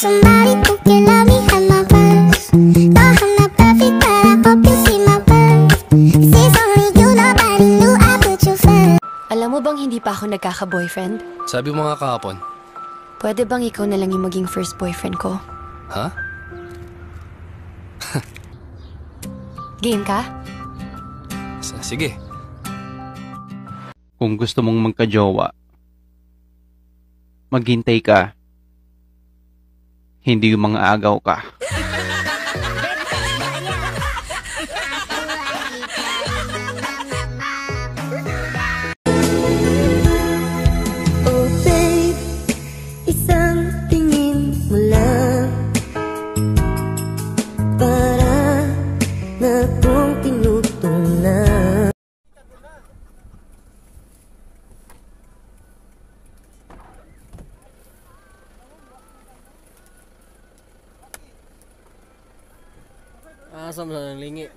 somebody who can love me at my worst. No, I'm not perfect, but I hope you see my worth. it's only you, nobody knew I put you first. Alam mo bang hindi pa ako nagkaka-boyfriend? Sabi mo nga kahapon. Pwede bang ikaw na lang yung maging first boyfriend ko? Ha? Game ka? S- Sige. Kung gusto mong magka-jowa, maghintay ka. Hindi yung mga agaw ka. Ah, sama-sama lingit.